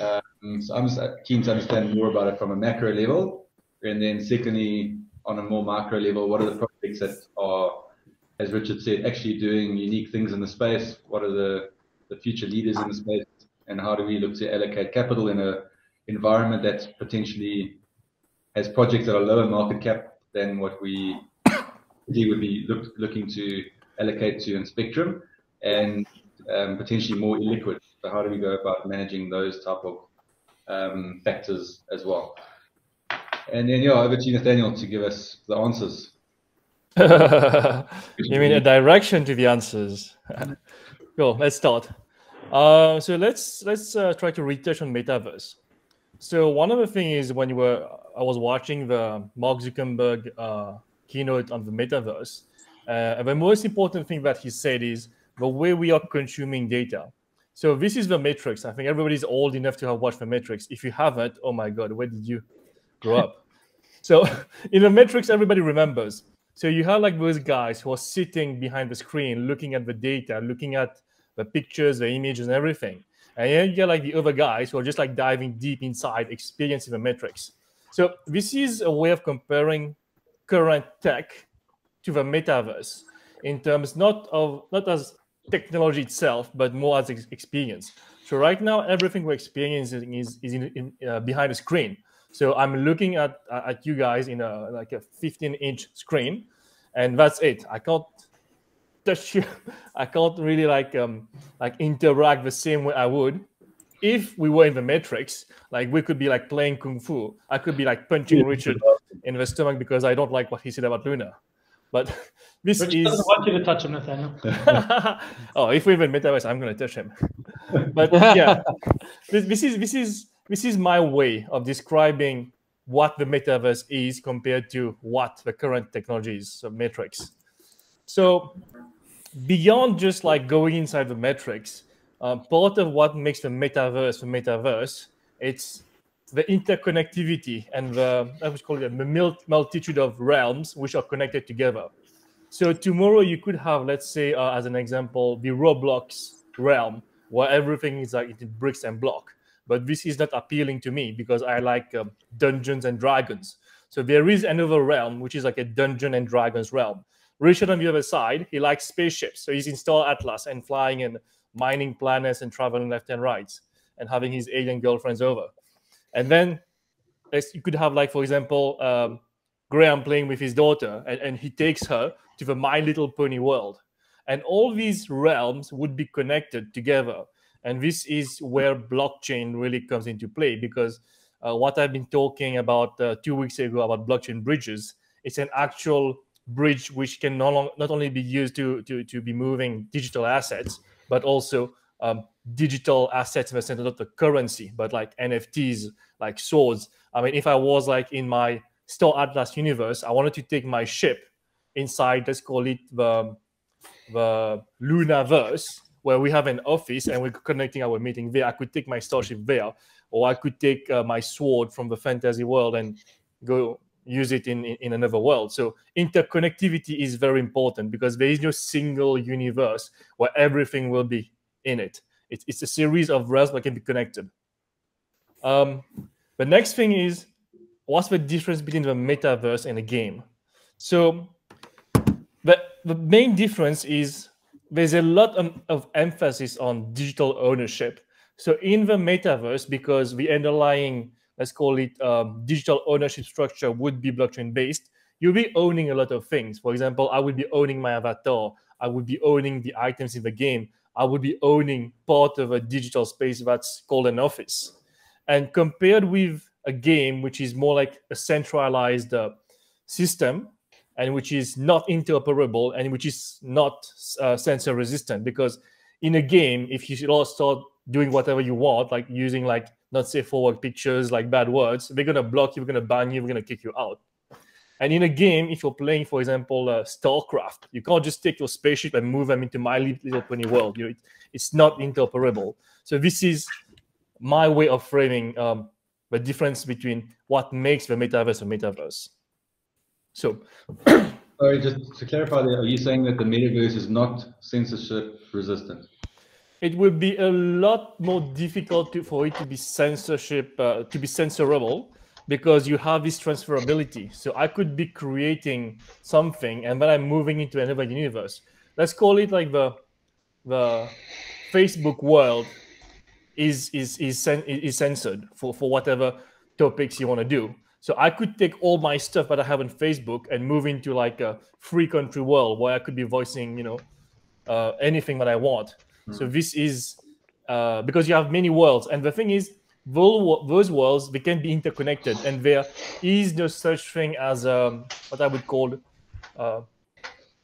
Um, so I'm just keen to understand more about it from a macro level, and then secondly, on a more macro level, what are the projects that are, as Richard said, actually doing unique things in the space? What are the the future leaders in the space, and how do we look to allocate capital in a environment that potentially has projects that are lower market cap than what we would be look, looking to allocate to in Spectrum, and um, potentially more illiquid. So how do we go about managing those type of um, factors as well? And then, yeah, over to you, Nathaniel, to give us the answers. you mean a direction to the answers? cool. Let's start. Uh, so let's let's uh, try to retouch on metaverse. So one of the things is when you were, I was watching the Mark Zuckerberg uh, keynote on the metaverse, uh, the most important thing that he said is the way we are consuming data. So this is the Matrix. I think everybody's old enough to have watched the Matrix. If you haven't, oh my God, where did you grow up? so in the Matrix, everybody remembers. So you have like those guys who are sitting behind the screen, looking at the data, looking at the pictures, the images, and everything. And then you get like the other guys who are just like diving deep inside, experiencing the Matrix. So this is a way of comparing current tech to the metaverse in terms not of not as technology itself, but more as experience. So right now, everything we're experiencing is, is in, in uh, behind a screen. So I'm looking at at you guys in a like a 15 inch screen, and that's it. I can't touch you. I can't really like um like interact the same way I would if we were in the Matrix. Like we could be like playing kung fu. I could be like punching Richard in the stomach because I don't like what he said about Luna. But this Richard is... doesn't want you to touch him, Nathaniel. oh, if we even metaverse, I'm going to touch him. but yeah, this, this is this is this is my way of describing what the metaverse is compared to what the current technology is, so Matrix. So beyond just like going inside the Matrix, uh, part of what makes the metaverse the metaverse, it's the interconnectivity and the I would call it a multitude of realms which are connected together. So tomorrow you could have, let's say, uh, as an example, the Roblox realm where everything is like in bricks and block. But this is not appealing to me because I like um, Dungeons and Dragons. So there is another realm which is like a Dungeon and Dragons realm. Richard on the other side, he likes spaceships, so he's installed Atlas and flying and mining planets and traveling left and right and having his alien girlfriends over. And then you could have, like, for example, um, Graham playing with his daughter, and, and he takes her to the My Little Pony world. And all these realms would be connected together. And this is where blockchain really comes into play because uh, what I've been talking about uh, two weeks ago about blockchain bridges, it's an actual bridge which can no long, not only be used to, to, to be moving digital assets, but also um, digital assets in the sense of not the currency, but like NFTs, like swords. I mean, if I was like in my Star Atlas universe, I wanted to take my ship inside, let's call it the, the Lunaverse, where we have an office and we're connecting our meeting there. I could take my starship there, or I could take uh, my sword from the fantasy world and go use it in, in, in another world. So interconnectivity is very important because there is no single universe where everything will be in it. It's, it's a series of realms that can be connected. Um, the next thing is, what's the difference between the metaverse and a game? So the, the main difference is there's a lot of, of emphasis on digital ownership. So in the metaverse, because the underlying, let's call it um, digital ownership structure would be blockchain based, you'll be owning a lot of things. For example, I would be owning my avatar. I would be owning the items in the game. I would be owning part of a digital space that's called an office. And compared with a game, which is more like a centralized uh, system and which is not interoperable and which is not uh, censor resistant, because in a game, if you all start doing whatever you want, like using like not safe forward pictures, like bad words, they're gonna block you, they're gonna ban you, they're gonna kick you out. And in a game, if you're playing, for example, uh, StarCraft, you can't just take your spaceship and move them into my little pony world. You know, it, it's not interoperable. So this is my way of framing um, the difference between what makes the metaverse a metaverse. So, sorry, just to clarify, there, are you saying that the metaverse is not censorship resistant? it would be a lot more difficult to, for it to be censorship uh, to be censorable because you have this transferability. So I could be creating something and then I'm moving into another universe. Let's call it like the the Facebook world is is is, is censored for, for whatever topics you want to do. So I could take all my stuff that I have on Facebook and move into like a free country world where I could be voicing, you know, uh, anything that I want. Mm. So this is uh, because you have many worlds, and the thing is, those worlds they can be interconnected, and there is no such thing as um, what I would call uh,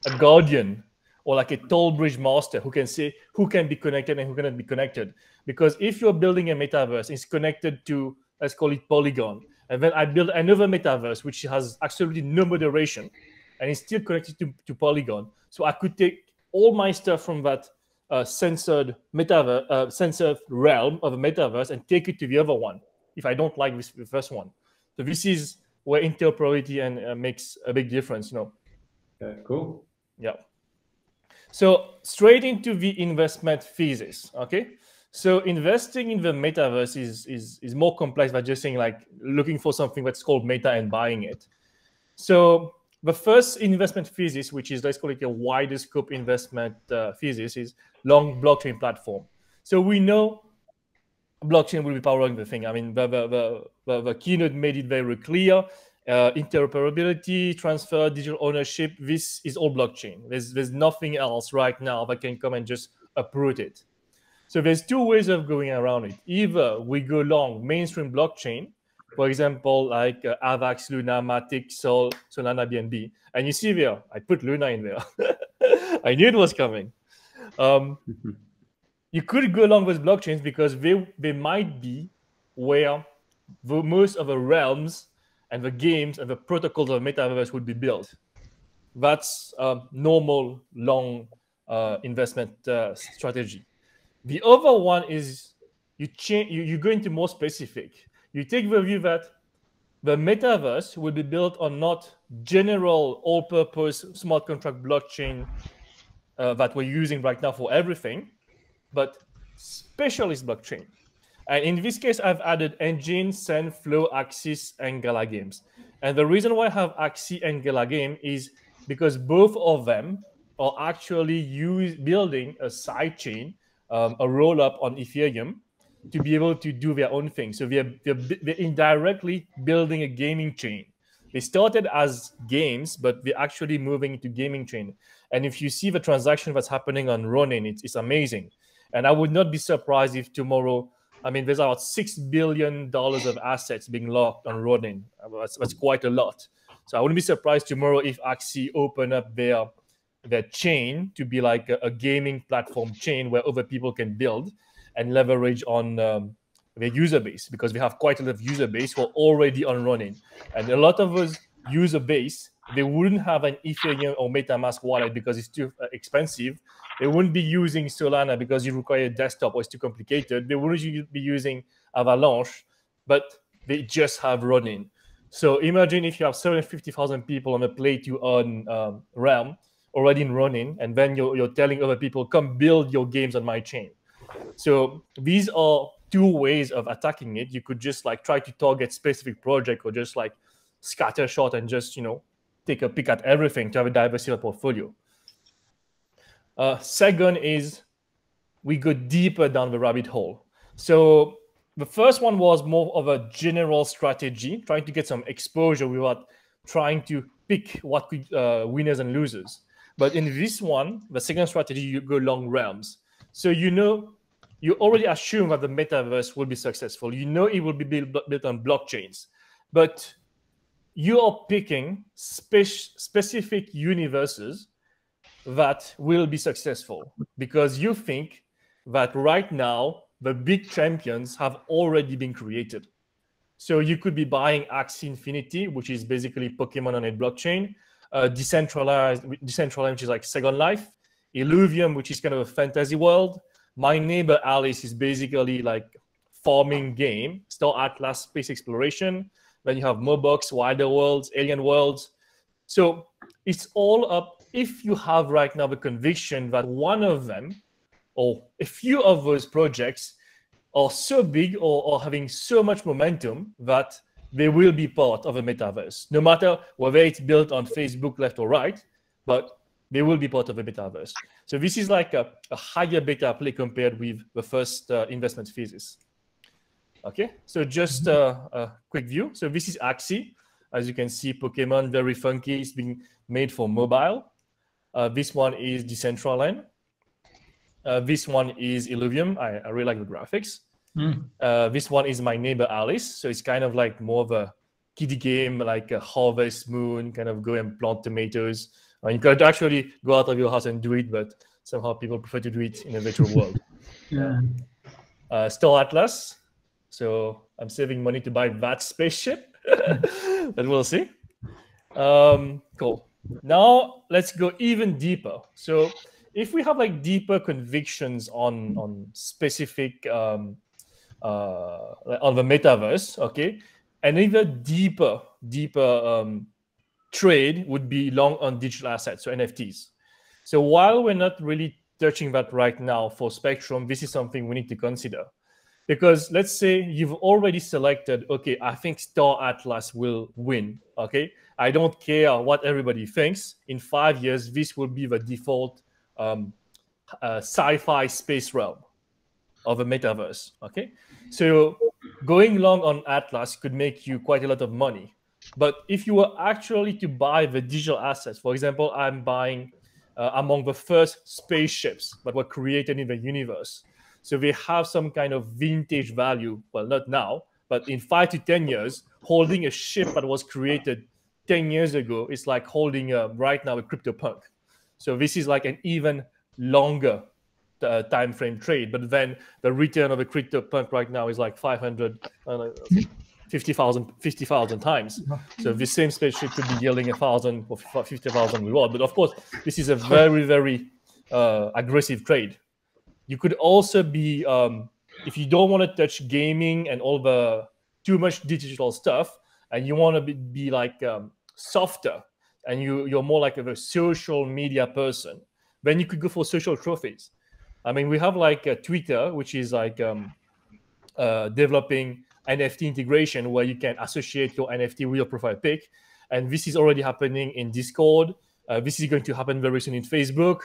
a guardian or like a toll bridge master who can say who can be connected and who cannot be connected. Because if you're building a metaverse, it's connected to let's call it Polygon, and then I build another metaverse which has absolutely no moderation, and it's still connected to, to Polygon. So I could take all my stuff from that uh, censored metaverse, uh, censored realm of a metaverse and take it to the other one if I don't like this the first one. So this is where interoperability and uh, makes a big difference. You know. Okay, cool. Yeah. So straight into the investment thesis. Okay. So investing in the metaverse is is is more complex than just saying like looking for something that's called meta and buying it. So the first investment thesis, which is let's call it a wider scope investment uh, thesis, is long blockchain platform. So we know blockchain will be powering the thing. I mean, the the, the, the keynote made it very clear. Uh, interoperability, transfer, digital ownership. This is all blockchain. There's there's nothing else right now that can come and just uproot it. So there's two ways of going around it. Either we go long mainstream blockchain, for example, like uh, Avax, Luna, Matic, Sol, Solana, BNB. And you see there, I put Luna in there. I knew it was coming. Um, you could go along with blockchains because they, they might be where the, most of the realms and the games and the protocols of metaverse would be built. That's a normal long uh, investment uh, strategy. The other one is you change you, you go into more specific you take the view that the metaverse will be built on not general all-purpose smart contract blockchain uh, that we're using right now for everything, but specialist blockchain. And in this case, I've added Enjin, Zen, Flow, Axie, and Gala Games. And the reason why I have Axie and Gala Game is because both of them are actually use, building a sidechain, um, a roll-up on Ethereum to be able to do their own thing. So they're, they're, they're indirectly building a gaming chain. They started as games, but they're actually moving into gaming chain. And if you see the transaction that's happening on Ronin, it's, it's amazing. And I would not be surprised if tomorrow, I mean, there's about six billion dollars of assets being locked on Ronin. That's, that's quite a lot. So I wouldn't be surprised tomorrow if Axie open up their their chain to be like a, a gaming platform chain where other people can build and leverage on um, the user base because we have quite a lot of user base who are already on Ronin. And a lot of us user base, they wouldn't have an Ethereum or MetaMask wallet because it's too uh, expensive. They wouldn't be using Solana because you require a desktop or it's too complicated. They wouldn't be using Avalanche, but they just have Ronin. So imagine if you have 750,000 people on a plate to earn um, Realm already in running, and then you're, you're telling other people, come build your games on my chain. So these are two ways of attacking it. You could just like try to target specific project or just like scatter shot and just, you know, take a pick at everything to have a diversified portfolio. Uh, second is we go deeper down the rabbit hole. So the first one was more of a general strategy, trying to get some exposure without trying to pick what could uh, winners and losers. But in this one, the second strategy, you go long realms. So you know you already assume that the metaverse will be successful. You know it will be built, on blockchains, but you are picking spe- specific universes that will be successful because you think that right now the big champions have already been created. So you could be buying Axie Infinity, which is basically Pokemon on a blockchain, uh, Decentraland, Decentraland, which is like Second Life, Illuvium, which is kind of a fantasy world, my neighbor Alice is basically like farming game, Star Atlas space exploration. Then you have Mobox, Wilder Worlds, Alien Worlds. So it's all up if you have right now the conviction that one of them or a few of those projects are so big or, or having so much momentum that they will be part of a metaverse, no matter whether it's built on Facebook left or right, but they will be part of a metaverse. So this is like a, a higher beta play compared with the first uh, investment thesis. Okay, so just uh, a quick view. So this is Axie. As you can see, Pokemon, very funky. It's being made for mobile. Uh, this one is Decentraland. Uh, this one is Illuvium. I, I really like the graphics. Mm. Uh, this one is my neighbor Alice. So it's kind of like more of a kiddie game, like a Harvest Moon, kind of go and plant tomatoes. Uh, you could actually go out of your house and do it, but somehow people prefer to do it in a virtual world. yeah. Uh, Star Atlas. So I'm saving money to buy that spaceship, but we'll see. Um, cool. Now let's go even deeper. So if we have like deeper convictions on on specific um, uh, on the metaverse, okay, and even deeper, deeper um, trade would be long on digital assets, so NFTs. So while we're not really touching that right now for Spectrum, this is something we need to consider. Because let's say you've already selected, okay, I think Star Atlas will win. Okay. I don't care what everybody thinks. In five years, this will be the default um, uh, sci fi space realm of a metaverse. Okay. So going long on Atlas could make you quite a lot of money. But if you were actually to buy the digital assets, for example, I'm buying uh, among the first spaceships that were created in the universe. So they have some kind of vintage value. Well, not now, but in five to 10 years, holding a ship that was created 10 years ago is like holding a, right now a CryptoPunk. So this is like an even longer uh, time frame trade. But then the return of a CryptoPunk right now is like 500, uh, 50,000 50, times. So the same spaceship could be yielding a thousand or 50,000 reward. But of course, this is a very, very uh, aggressive trade. You could also be, um, if you don't want to touch gaming and all the too much digital stuff, and you want to be, be like um, softer, and you, you're more like a, a social media person, then you could go for social trophies. I mean, we have like a Twitter, which is like um, uh, developing NFT integration where you can associate your NFT with your profile pic. And this is already happening in Discord. Uh, this is going to happen very soon in Facebook.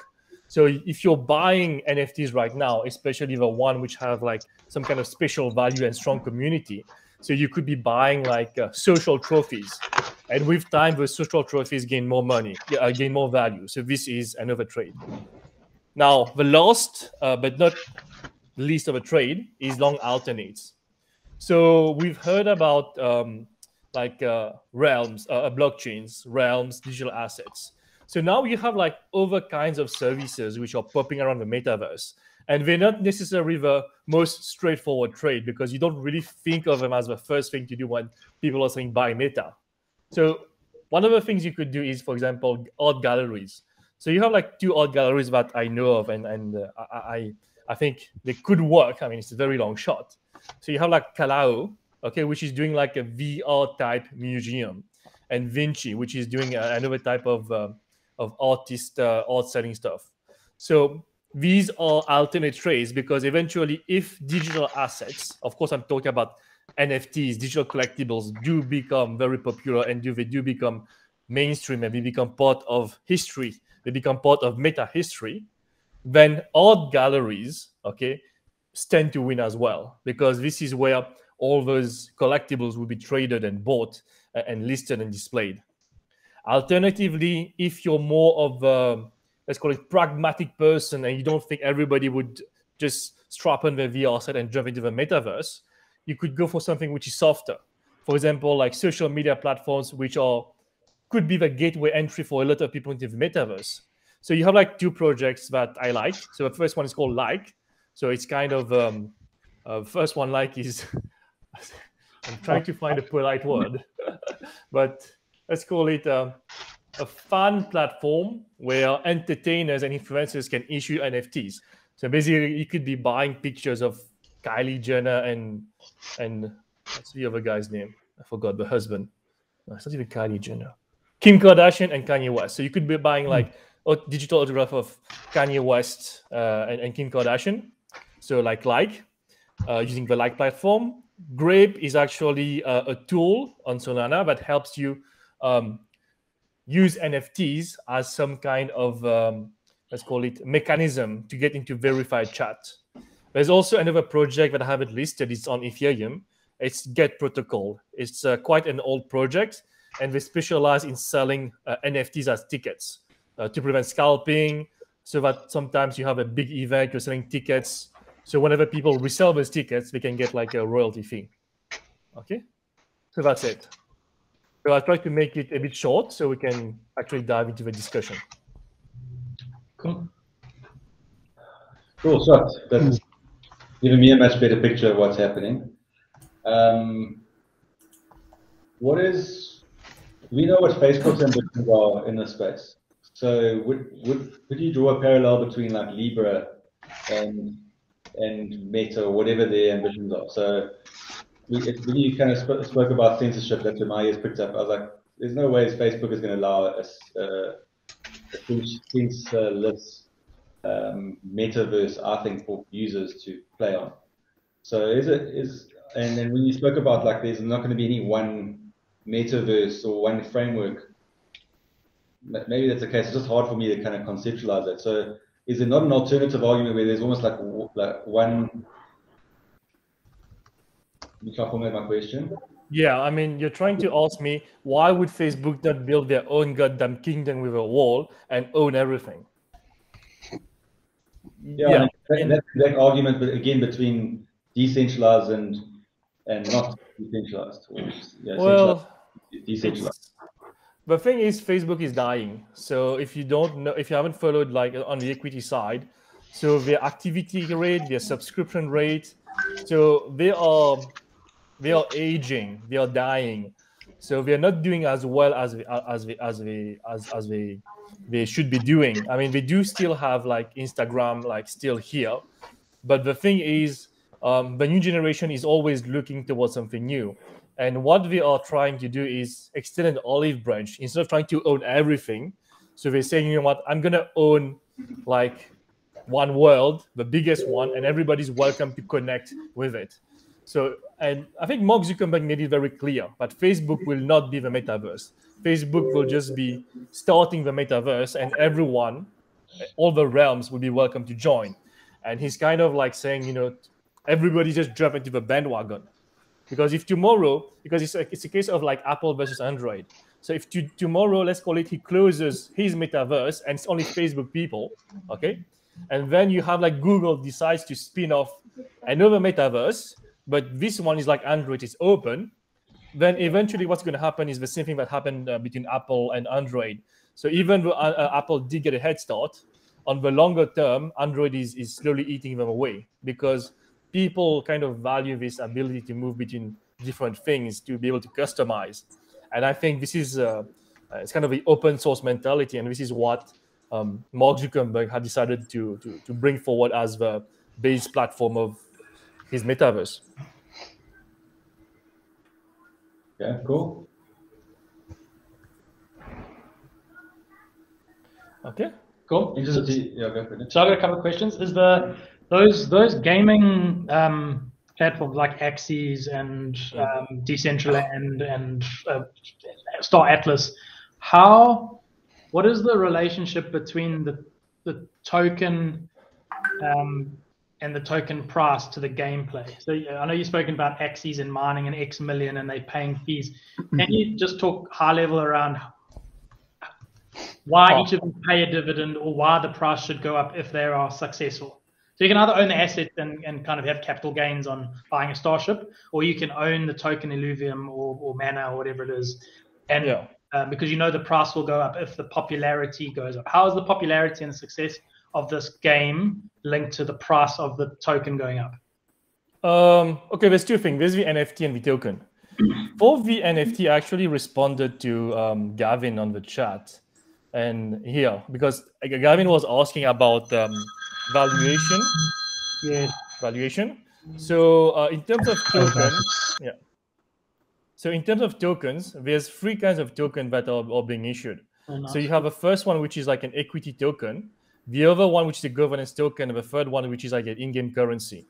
So if you're buying NFTs right now, especially the one which have like some kind of special value and strong community, so you could be buying like uh, social trophies, and with time, the social trophies gain more money, uh, gain more value. So this is another trade. Now, the last uh, but not least of a trade is long alternates. So we've heard about um, like uh, realms, uh, blockchains, realms, digital assets. So now you have like other kinds of services which are popping around the metaverse. And they're not necessarily the most straightforward trade because you don't really think of them as the first thing to do when people are saying buy meta. So one of the things you could do is, for example, art galleries. So you have like two art galleries that I know of, and and uh, I I think they could work. I mean, it's a very long shot. So you have like Kalao, okay, which is doing like a VR type museum, and Vinci, which is doing a, another type of uh, of artist uh, art selling stuff. So these are alternate trades because eventually, if digital assets, of course, I'm talking about NFTs, digital collectibles, do become very popular and do they do become mainstream and they become part of history they become part of meta history, then art galleries, okay, stand to win as well because this is where all those collectibles will be traded and bought uh, and listed and displayed. Alternatively, if you're more of a let's call it pragmatic person and you don't think everybody would just strap on their VR set and jump into the metaverse, you could go for something which is softer. For example, like social media platforms which are could be the gateway entry for a lot of people into the metaverse. So you have like two projects that I like. So the first one is called Like. So it's kind of um, uh, first one like is I'm trying to find a polite word, but let's call it uh, a fun platform where entertainers and influencers can issue NFTs. So basically, you could be buying pictures of Kylie Jenner and and what's the other guy's name? I forgot the husband. No, it's not even Kylie Jenner. Kim Kardashian and Kanye West. So you could be buying like digital autograph of Kanye West uh, and, and, Kim Kardashian. So like like uh, using the like platform. Grape is actually a, a tool on Solana that helps you um, use NFTs as some kind of um, let's call it mechanism to get into verified chat. There's also another project that I haven't listed. It's on Ethereum. It's Get Protocol. It's uh, quite an old project, and they specialize in selling uh, NFTs as tickets uh, to prevent scalping. So that sometimes you have a big event, you're selling tickets. So whenever people resell those tickets, they can get like a royalty fee. Okay, so that's it. So I'll try to make it a bit short so we can actually dive into the discussion. Cool. Cool, so that's giving me a much better picture of what's happening. Um, what is, we know what Facebook's ambitions are in this space. So would, would, would you draw a parallel between like Libra and and Meta or whatever their ambitions are? So when you kind of sp spoke about censorship, that's what my ears picked up. I was like, there's no way Facebook is going to allow uh, a censorless um, metaverse, I think, for users to play on. So is it is and then when you spoke about like there's not going to be any one metaverse or one framework, maybe that's the case. It's just hard for me to kind of conceptualize that. So is there not an alternative argument where there's almost like like one? You can formulate my question. Yeah, I mean, you're trying to ask me why would Facebook not build their own goddamn kingdom with a wall and own everything? Yeah, yeah. I mean, that's the argument, but again, between decentralized and and not decentralized. Or, yeah, well, decentralized. The thing is, Facebook is dying. So if you don't know, if you haven't followed like on the equity side, so their activity rate, their subscription rate, so they are they are aging, they are dying. So they are not doing as well as they, as they, as they, as, as they they should be doing. I mean, they do still have like Instagram like still here, but the thing is, um, the new generation is always looking towards something new. And what we are trying to do is extend an olive branch instead of trying to own everything. So we're saying, you know what, I'm gonna own like one world, the biggest one, and everybody's welcome to connect with it. So, and I think Mark Zuckerberg made it very clear, but Facebook will not be the metaverse. Facebook will just be starting the metaverse, and everyone, all the realms will be welcome to join. And he's kind of like saying, you know, everybody just jump into the bandwagon. Because if tomorrow, because it's a, it's a case of like Apple versus Android. So if to, tomorrow, let's call it, he closes his metaverse and it's only Facebook people, okay? And then you have like Google decides to spin off another metaverse, but this one is like Android is open. Then eventually, what's going to happen is the same thing that happened uh, between Apple and Android. So even though uh, uh, Apple did get a head start, on the longer term, Android is, is slowly eating them away because people kind of value this ability to move between different things to be able to customize. And I think this is uh, it's kind of the open source mentality, and this is what um, Mark Zuckerberg had decided to, to to bring forward as the base platform of his metaverse. Yeah, cool. Okay. Cool. Interesting. Yeah, go for it. So I've got a couple of questions. Is the those those gaming um, platforms like Axies and um, Decentraland and uh, Star Atlas, how what is the relationship between the the token um, and the token price to the gameplay? So I know you've spoken about Axies and mining and X million and they paying fees. Can you just talk high level around why oh. each of them pay a dividend or why the price should go up if they are successful? So you can either own the asset and, and kind of have capital gains on buying a starship, or you can own the token Illuvium or, or Mana or whatever it is. And yeah. uh, because you know the price will go up if the popularity goes up. How is the popularity and the success of this game linked to the price of the token going up? Um, okay, there's two things. There's the NFT and the token. For the NFT, I actually responded to um, Gavin on the chat and here because Gavin was asking about um, valuation. Yeah. Valuation. So uh, in terms of tokens, yeah. So in terms of tokens, there's three kinds of tokens that are, are being issued. So you have a first one which is like an equity token, the other one which is a governance token, and the third one which is like an in-game currency.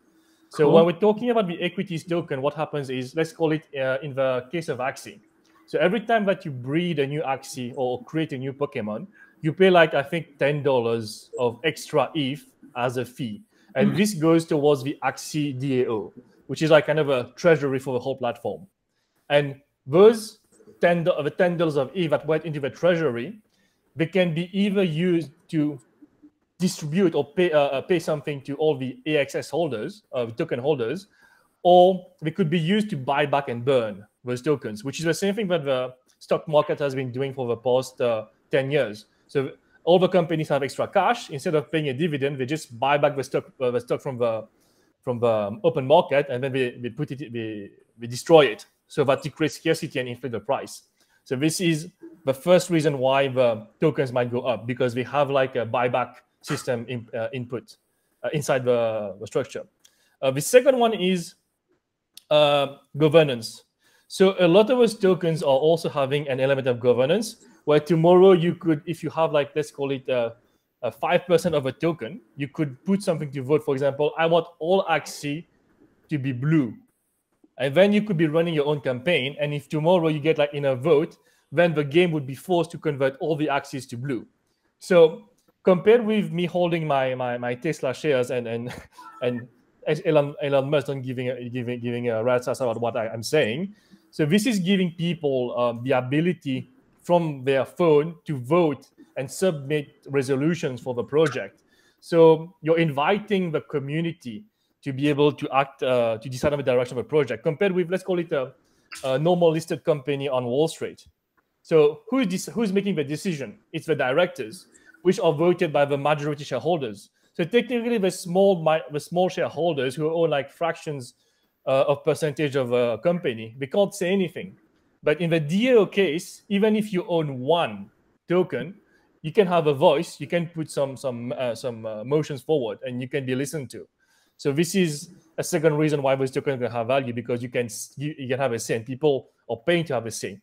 So cool. when we're talking about the equities token, what happens is let's call it uh, in the case of Axie. So every time that you breed a new Axie or create a new Pokemon, you pay like I think ten dollars of extra ETH as a fee, and mm-hmm. this goes towards the Axie DAO, which is like kind of a treasury for the whole platform. And those ten the ten dollars of ETH that went into the treasury, they can be either used to distribute or pay uh, uh pay something to all the AXS holders, uh, token holders, or they could be used to buy back and burn those tokens, which is the same thing that the stock market has been doing for the past uh, 10 years. So all the companies have extra cash. Instead of paying a dividend, they just buy back the stock, uh, the stock from the from the open market, and then they, they put it, they, they destroy it, so that it creates scarcity and inflate the price. So this is the first reason why the tokens might go up because we have like a buyback system in, uh, input uh, inside the, the structure. Uh, the second one is uh, governance. So a lot of those tokens are also having an element of governance where tomorrow you could, if you have like, let's call it a, a 5% of a token, you could put something to vote. For example, I want all Axie to be blue. And then you could be running your own campaign. And if tomorrow you get like in a vote, then the game would be forced to convert all the Axies to blue. So compared with me holding my my, my Tesla shares and and and Elon Elon Musk not giving a, giving giving a rat's ass about what I, am saying, so this is giving people um, the ability from their phone to vote and submit resolutions for the project. So you're inviting the community to be able to act uh, to decide on the direction of a project compared with let's call it a, a normal listed company on Wall Street. So who is who's making the decision? It's the directors, which are voted by the majority shareholders. So technically, the small the small shareholders who own like fractions uh, of percentage of a company. They can't say anything. But in the DAO case, even if you own one token, you can have a voice. You can put some some uh, some uh, motions forward, and you can be listened to. So this is a second reason why this token can have value because you can you, you can have a say, and people are paying to have a say.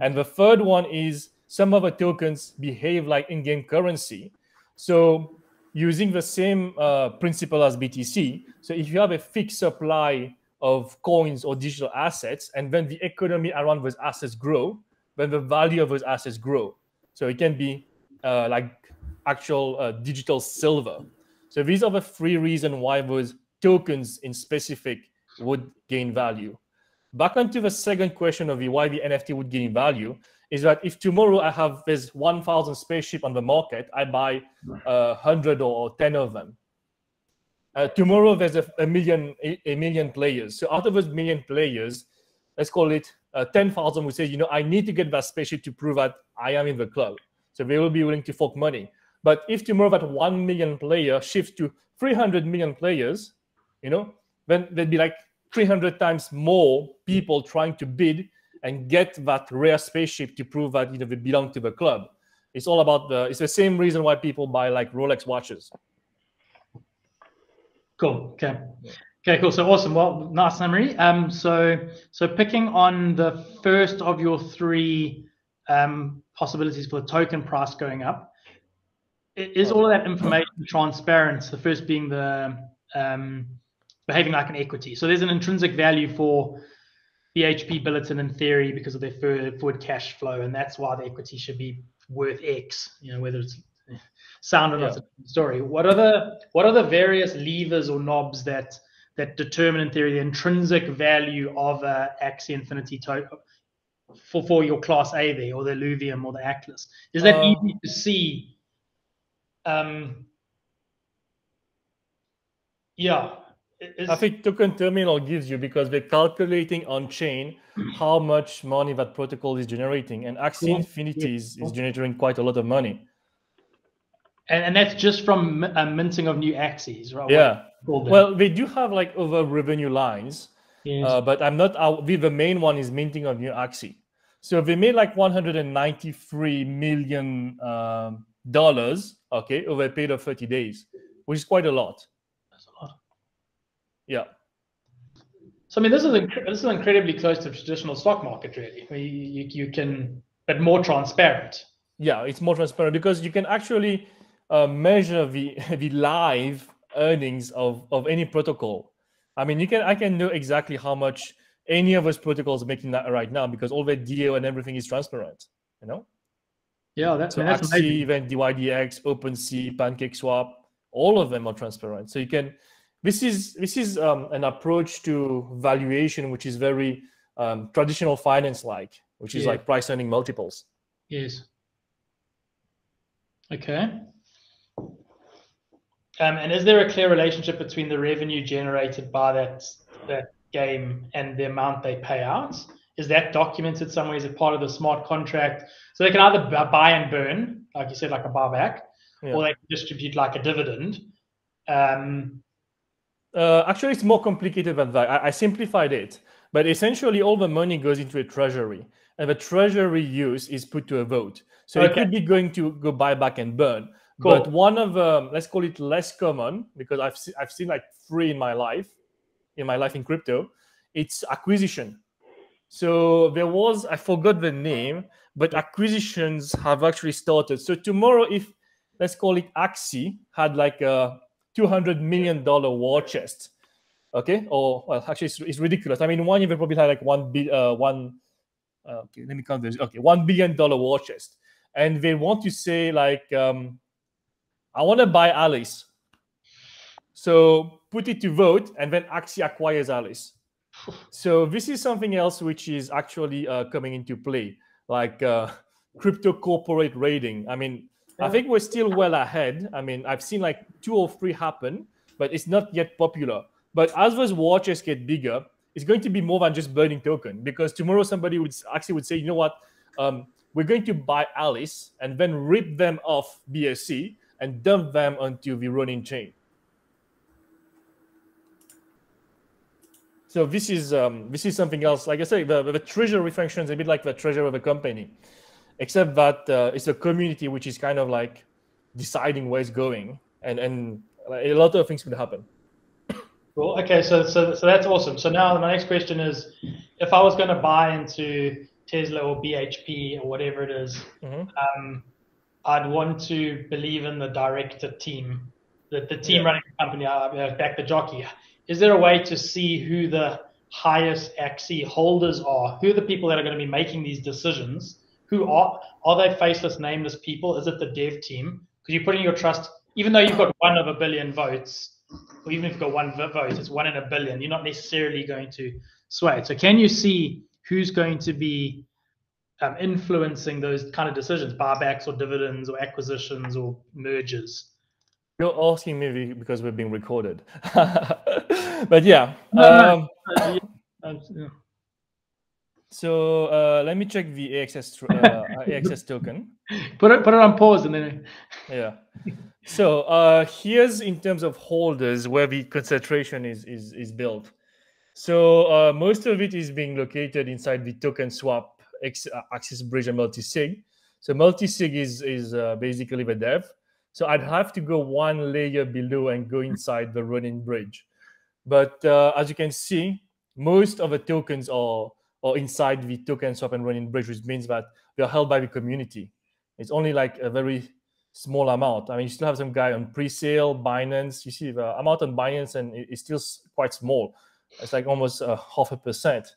And the third one is some of the tokens behave like in-game currency. So using the same uh, principle as BTC. So if you have a fixed supply of coins or digital assets, and when the economy around those assets grow, when the value of those assets grow. So it can be uh, like actual uh, digital silver. So these are the three reasons why those tokens in specific would gain value. Back onto the second question of the why the NFT would gain value is that if tomorrow I have this 1,000 spaceship on the market, I buy uh, 100 or 10 of them. Uh, tomorrow there's a, a million a, a, million players. So out of those million players, let's call it uh, 10,000 will say, you know, I need to get that spaceship to prove that I am in the club. So they will be willing to fork money. But if tomorrow that 1 million player shifts to 300 million players, you know, then there'd be like 300 times more people trying to bid and get that rare spaceship to prove that you know they belong to the club. It's all about the. It's the same reason why people buy like Rolex watches. Cool. Okay. Okay, cool. So awesome. Well, nice summary. Um, so so picking on the first of your three um, possibilities for the token price going up, is all of that information transparent? The first being the um, behaving like an equity. So there's an intrinsic value for BHP Billiton in theory because of their forward cash flow, and that's why the equity should be worth X. You know, whether it's sound or not story. What are the what are the various levers or knobs that that determine in theory the intrinsic value of a Axie Infinity token for, for your class A there or the Illuvium or the Atlas? Is that uh, easy to see? Um, yeah. I think token terminal gives you because they're calculating on chain how much money that protocol is generating, and Axie Infinity is, is generating quite a lot of money. And, and that's just from uh, minting of new Axies, right? Yeah. Well, we do have like other revenue lines, yes. uh, but I'm not out. The main one is minting of new Axie. So they made like 193 million um, dollars, okay, over a period of 30 days, which is quite a lot. That's a lot. Yeah. So I mean, this is this is incredibly close to traditional stock market, really. You, you, you can, but more transparent. Yeah, it's more transparent because you can actually uh, measure the the live earnings of of any protocol. I mean, you can I can know exactly how much any of those protocols are making that right now because all the DAO and everything is transparent. You know. Yeah, that's so that's Axie, even DYDX, OpenSea, PancakeSwap, all of them are transparent. So you can. This is this is um, an approach to valuation which is very um, traditional finance like, which is Yeah. like price earning multiples. Yes. Okay. Um, and is there a clear relationship between the revenue generated by that that game and the amount they pay out? Is that documented somewhere? Is it part of the smart contract? So they can either buy and burn, like you said, like a buyback, Yeah. or they can distribute like a dividend. Um, Uh, actually, it's more complicated than that. I, I simplified it, but essentially, all the money goes into a treasury, and the treasury use is put to a vote. So it could be going to go buy back and burn. Cool. But one of the let's call it less common because I've se- I've seen like three in my life, in my life in crypto, it's acquisition. So there was I forgot the name, but acquisitions have actually started. So tomorrow, if let's call it Axie had like a two hundred million dollar war chest, okay, or well, actually it's, it's ridiculous. I mean, one they probably had like one bi- uh, one. Uh, okay, let me count this. Okay, one billion dollar war chest, and they want to say like, um, I want to buy Alice. So put it to vote, and then Axie acquires Alice. So this is something else which is actually uh, coming into play, like uh, crypto corporate rating. I mean, I think we're still well ahead. I mean, I've seen like two or three happen, but it's not yet popular. But as those watches get bigger, it's going to be more than just burning token because tomorrow somebody would actually would say, you know what, um, we're going to buy Alice and then rip them off BSC and dump them onto the Ronin chain. So this is um, this is something else. Like I say, the, the treasury function is a bit like the treasurer of a company, except that uh, it's a community which is kind of like deciding where it's going, and and a lot of things could happen. Cool. Okay, so so so that's awesome. So now my next question is, if I was going to buy into Tesla or BHP or whatever it is, Mhm. um, I'd want to believe in the director team, the the team Yeah. running the company, uh, uh, back the jockey. Is there a way to see who the highest Axie holders are? Who are the people that are going to be making these decisions? Who are are they faceless, nameless people? Is it the dev team? Because you're putting your trust, even though you've got one of a billion votes, or even if you've got one vote, it's one in a billion. You're not necessarily going to sway it. So can you see who's going to be um, influencing those kind of decisions, buybacks or dividends or acquisitions or mergers? You're asking me because we're being recorded, but yeah. No, no. um, Uh, yeah, um. So uh, let me check the AXS uh, AXS token. Put it put it on pause and then Yeah. So uh, here's in terms of holders where the concentration is is is built. So uh, most of it is being located inside the token swap Uh, Bridge and multi-sig. So multi-sig is is uh, basically the dev. So I'd have to go one layer below and go inside the Ronin bridge. But uh, as you can see, most of the tokens are are inside the token swap and Ronin bridge, which means that they're held by the community. It's only like a very small amount. I mean, you still have some guy on pre-sale, Binance. You see the amount on Binance, and it's still quite small. It's like almost uh, half a percent.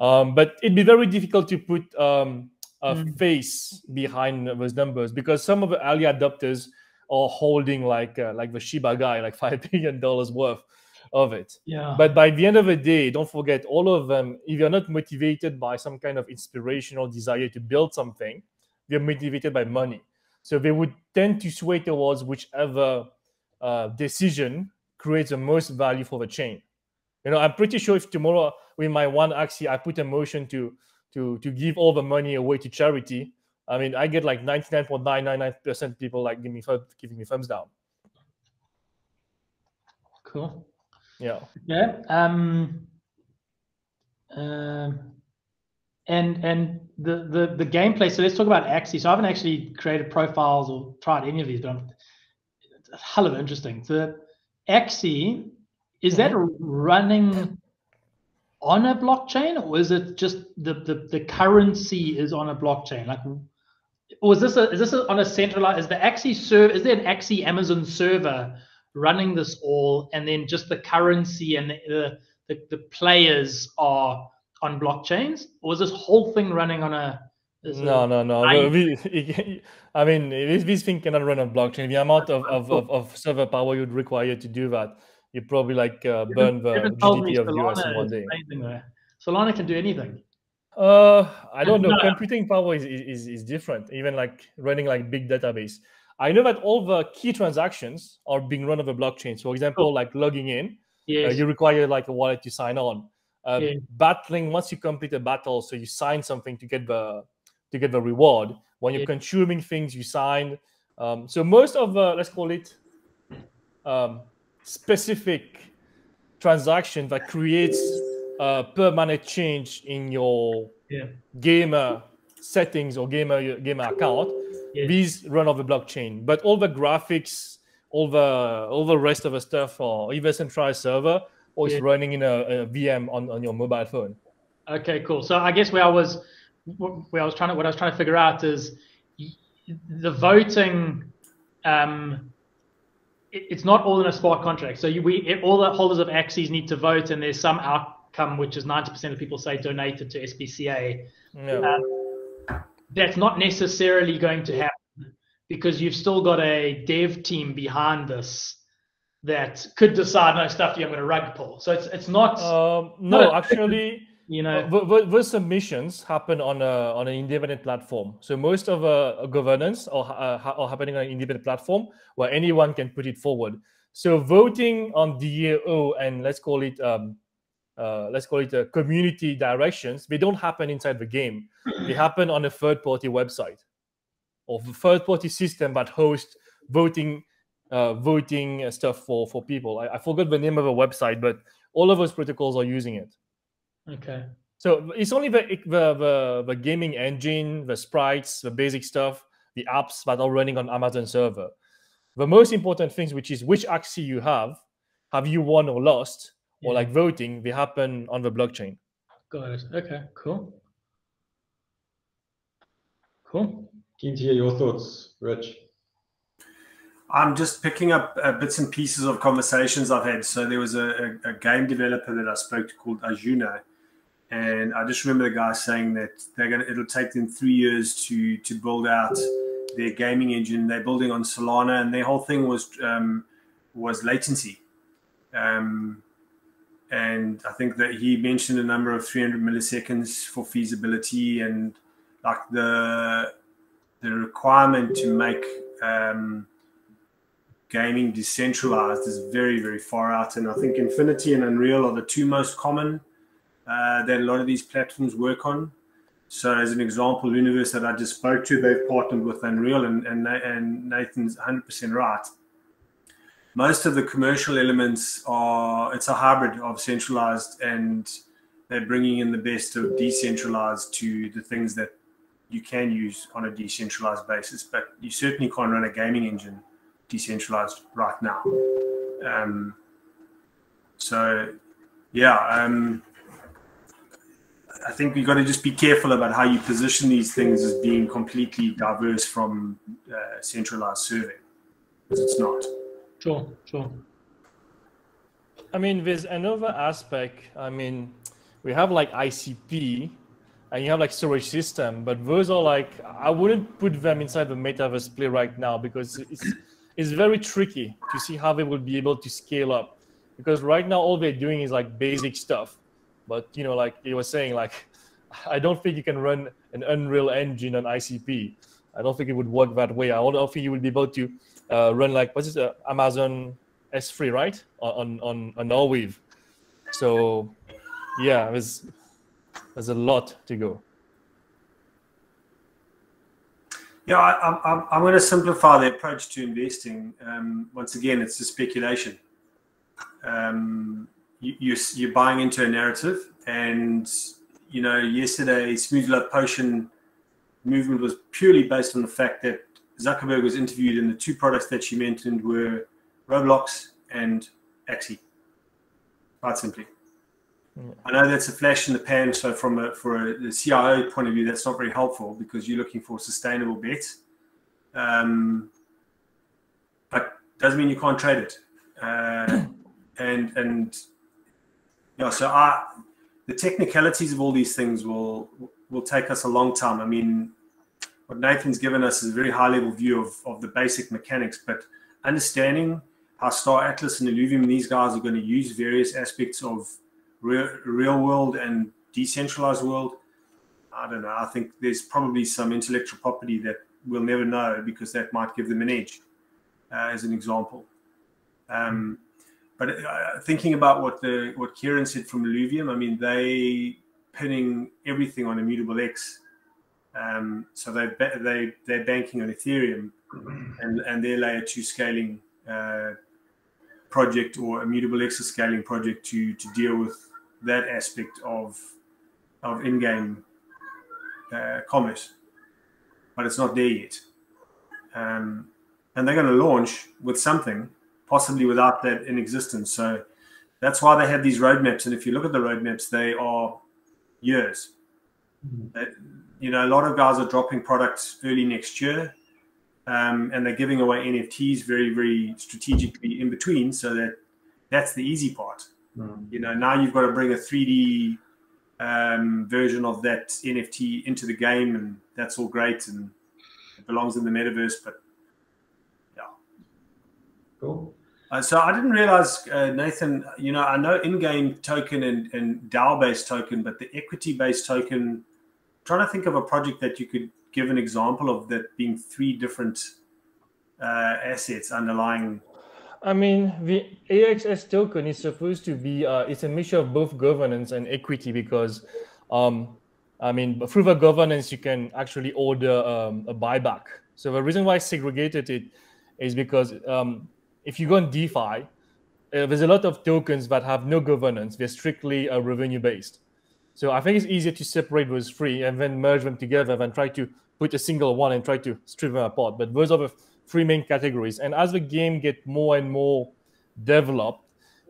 Um, but it'd be very difficult to put um, a Mm. face behind those numbers because some of the early adopters are holding like uh, like the Shiba guy, like five billion dollars worth of it. yeah. But by the end of the day, don't forget all of them. If you're not motivated by some kind of inspirational desire to build something, they're motivated by money. So they would tend to sway towards whichever uh, decision creates the most value for the chain. You know, I'm pretty sure if tomorrow with my one axie I put a motion to to to give all the money away to charity, I mean I get like 99.999% people like giving me giving me thumbs down. cool. Yeah. Yeah. Um, um, and and the, the the gameplay. So let's talk about Axie. So I haven't actually created profiles or tried any of these, but I'm it's hell of interesting. The Axie is that mm-hmm. running on a blockchain or is it just the, the the currency is on a blockchain? Like was this a, is this a, on a centralized? Is the Axie server? Is there an Axie Amazon server running this all, and then just the currency and the the, the players are on blockchains, or is this whole thing running on a no, no, no. I, we, I mean, this thing cannot run on blockchain. The amount of, of, of, of server power you'd require to do that, you probably like uh, burn the GDP of Solana US in one day. Amazing, Solana can do anything. Uh, I don't know. No. Computing power is, is, is different. Even like running like big database. I know that all the key transactions are being run over blockchain. So, for example, cool. like logging in, uh, yes. uh, you require like a wallet to sign on. Uh, yeah. Battling once you complete a battle, so you sign something to get the to get the reward. When you're yeah. consuming things, you sign. Um, so most of the let's call it um, specific transaction that creates a permanent change in your yeah. gamer settings or gamer gamer account. Yeah. These run over blockchain, but all the graphics, all the all the rest of the stuff, or even centralized server, or yeah. running in a, a VM on, on your mobile phone. Okay, cool. So I guess where I was where I was trying to what I was trying to figure out is the voting. Um, it's not all in a smart contract. So you, we it, all the holders of axes need to vote, and there's some outcome which is 90% of people say donated to SPCA. No. Um, that's not necessarily going to happen because you've still got a dev team behind this that could decide no stuff I'm going to rug pull. So it's it's not. Um, no, not actually you know uh, those submissions happen on a on an independent platform. So most of uh, governance are, uh, are happening on an independent platform where anyone can put it forward. So voting on DAO and let's call it um, uh, let's call it uh, community directions they don't happen inside the game. They happen on a third party website or the third party system that hosts voting uh, voting stuff for for people. I, I forgot the name of the website but all of those protocols are using it Okay. So it's only the, the the the gaming engine, the sprites, the basic stuff, the apps that are running on Amazon server. The most important things, which is which Axie you have, have you won or lost, yeah. or like voting, they happen on the blockchain. Got it. Okay. Cool. Cool. Keen to hear your thoughts, Rich. I'm just picking up uh, bits and pieces of conversations I've had. So there was a, a, a game developer that I spoke to called Arjuna and I just remember the guy saying that they're gonna it'll take them three years to to build out their gaming engine. They're building on Solana, and their whole thing was um, was latency. Um, and I think that he mentioned a number of 300 milliseconds for feasibility, and like the the requirement to make um, gaming decentralized is very very far out. And I think Unity and Unreal are the two most common uh, that a lot of these platforms work on. So, as an example, Universe that I just spoke to, they've partnered with Unreal, and, and, and Nathan's 100% right. Most of the commercial elements are it's a hybrid of centralized and they're bringing in the best of decentralized to the things that you can use on a decentralized basis, but you certainly can't run a gaming engine decentralized right now. Um, so, yeah, um, I think have got to just be careful about how you position these things as being completely diverse from uh, centralized serving, because it's not. Sure, sure. I mean, there's another aspect. I mean, we have like ICP, and you have like storage system, but those are like I wouldn't put them inside the metaverse play right now because it's it's very tricky to see how they will be able to scale up. Because right now all they're doing is like basic stuff but you know, like he was saying, like I don't think you can run an Unreal Engine on ICP. I don't think it would work that way. I don't think you would be able to uh, run like what's this uh, Amazon S3, right? On on on Arweave. So yeah, there's there's a lot to go. Yeah, I, I'm, I'm going to simplify the approach to investing. Um, once again, it's a speculation. Um, you, you're, you're buying into a narrative. And, you know, yesterday, Smooth Love Potion movement was purely based on the fact that Zuckerberg was interviewed, and the two products that she mentioned were Roblox and Axie. Quite simply. I know that's a flash in the pan. So from a for a, CIO point of view, that's not very helpful because you're looking for sustainable bets. Um, but doesn't mean you can't trade it. Uh, and and yeah, so I the technicalities of all these things will will take us a long time. I mean, what Nathan's given us is a very high level view of, of the basic mechanics, but understanding how Star Atlas and Illuvium, these guys are going to use various aspects of real, real world and decentralized world. I don't know. I think there's probably some intellectual property that we'll never know because that might give them an edge, uh, as an example. Um, but uh, thinking about what the what Kieran said from Illuvium, I mean, they pinning everything on Immutable X. Um, so they they they're banking on Ethereum, and and their layer two scaling uh, project or Immutable X scaling project to to deal with that aspect of of in-game uh, commerce, but it's not there yet. Um, and they're going to launch with something, possibly without that in existence. So that's why they have these roadmaps. And if you look at the roadmaps, they are years. Mm-hmm. you know, a lot of guys are dropping products early next year. Um, and they're giving away NFTs very, very strategically in between, so that that's the easy part. Mm. You know, now you've got to bring a 3D um, version of that NFT into the game, and that's all great and it belongs in the metaverse. But yeah, cool. Uh, so I didn't realize, uh, Nathan. You know, I know in-game token and, and DAO-based token, but the equity-based token. trying to think of a project that you could give an example of that being three different uh, assets underlying I mean, the AXS token is supposed to be uh, it's a mixture of both governance and equity because, um, I mean, through the governance you can actually order um, a buyback. So the reason why I segregated it is because um, if you go on DeFi, uh, there's a lot of tokens that have no governance. They're strictly uh, revenue based. So I think it's easier to separate those three and then merge them together than try to put a single one and try to strip them apart. But those are the three main categories. And as the game get more and more developed,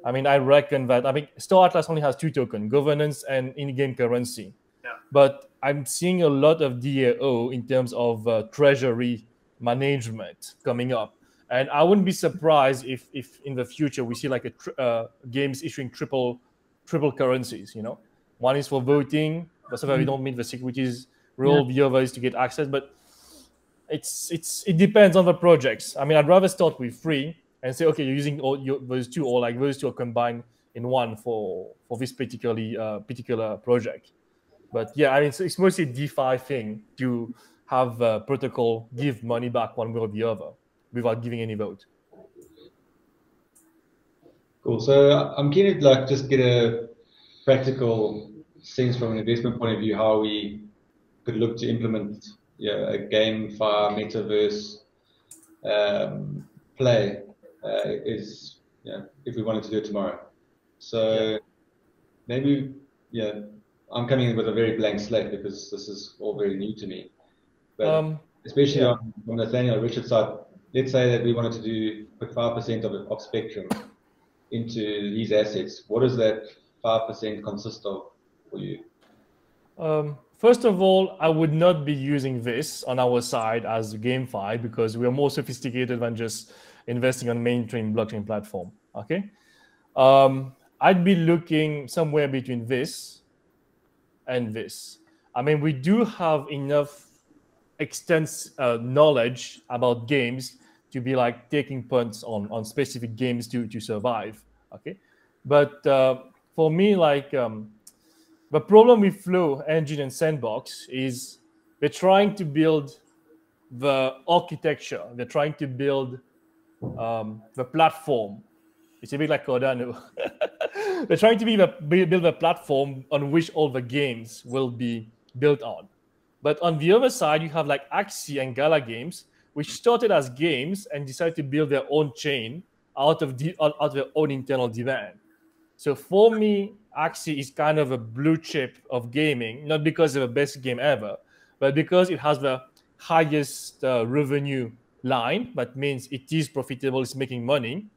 I mean, I reckon that I mean Star Atlas only has two tokens: governance and in-game currency. Yeah. But I'm seeing a lot of DAO in terms of uh, treasury management coming up, and I wouldn't be surprised if, if in the future we see like a tri- uh, games issuing triple triple currencies. You know, one is for voting, but so that mm-hmm. we don't meet the securities rule. Yeah. The other is to get access, but it's it's it depends on the projects. I mean, I'd rather start with three and say, okay, you're using all your, those two, or like those two are combined in one for for this particularly uh, particular project. But yeah, I mean, so it's mostly a DeFi thing to have a protocol give money back one way or the other without giving any vote. Cool. So I'm keen to like just get a practical sense from an investment point of view how we could look to implement yeah, a game for metaverse um, play uh, is yeah, if we wanted to do it tomorrow. So yeah. maybe yeah, I'm coming in with a very blank slate because this is all very new to me. But um, especially yeah. on, on Nathaniel Richard's side, let's say that we wanted to do put five percent of of spectrum into these assets. What does that five percent consist of for you? Um, First of all, I would not be using this on our side as GameFi because we are more sophisticated than just investing on mainstream blockchain platform. Okay, um, I'd be looking somewhere between this and this. I mean, we do have enough extensive uh, knowledge about games to be like taking punts on on specific games to to survive. Okay, but uh, for me, like um, the problem with Flow Enjin and Sandbox is they're trying to build the architecture. They're trying to build um, the platform. It's a bit like Cardano. they're trying to be the, build a platform on which all the games will be built on. But on the other side, you have like Axie and Gala Games, which started as games and decided to build their own chain out of, the, out of their own internal demand. So for me, Axie is kind of a blue chip of gaming, not because of the best game ever, but because it has the highest uh, revenue line. That means it is profitable, it's making money.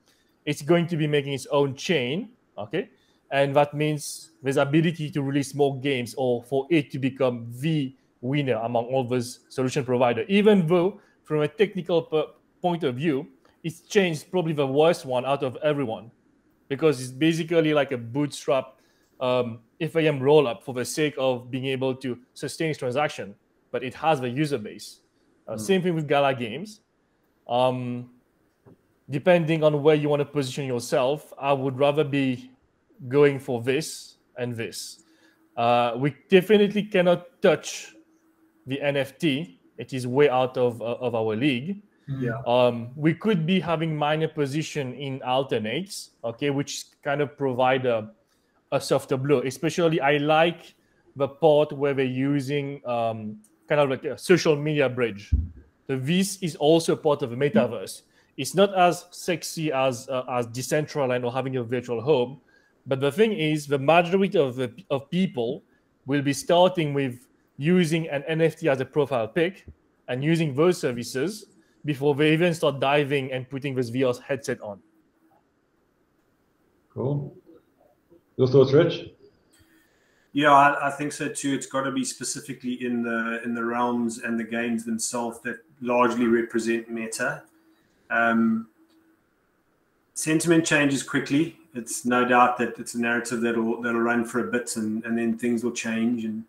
It's going to be making its own chain, okay? and that means there's ability to release more games or for it to become the winner among all those solution provider. Even though, from a technical point of view, it's changed probably the worst one out of everyone because it's basically like a bootstrap um, FAM rollup for the sake of being able to sustain its transaction, but it has the user base. Uh, mm. Same thing with Gala Games. Um, depending on where you want to position yourself, I would rather be going for this and this. Uh, we definitely cannot touch the NFT. It is way out of, uh, of our league. Yeah. Um, we could be having minor position in alternates, okay, which kind of provide a, a softer blow. Especially, I like the part where we're using um, kind of like a social media bridge. So this is also part of the metaverse. It's not as sexy as uh, as Decentraland or having a virtual home, but the thing is, the majority of the, of people will be starting with using an NFT as a profile pic and using those services before they even start diving and putting this VR headset on. Cool. Your thoughts, Rich? Yeah, I, I, think so too. It's got to be specifically in the in the realms and the games themselves that largely represent meta. Um, sentiment changes quickly. It's no doubt that it's a narrative that'll that'll run for a bit and, and then things will change. And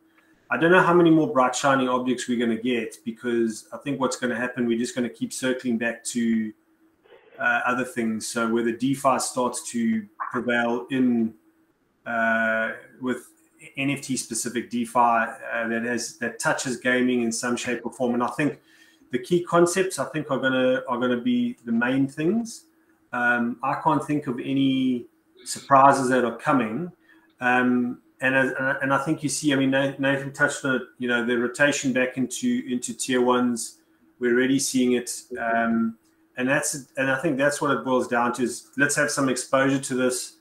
I don't know how many more bright shining objects we're going to get because I think what's going to happen, we're just going to keep circling back to uh, other things. So where the DeFi starts to prevail in uh, with NFT specific DeFi uh, that has that touches gaming in some shape or form, and I think the key concepts I think are gonna are gonna be the main things. Um, I can't think of any surprises that are coming. Um, and and I think you see, I mean, Nathan touched on it. You know, the rotation back into into tier ones, we're already seeing it, um, and that's and I think that's what it boils down to is let's have some exposure to this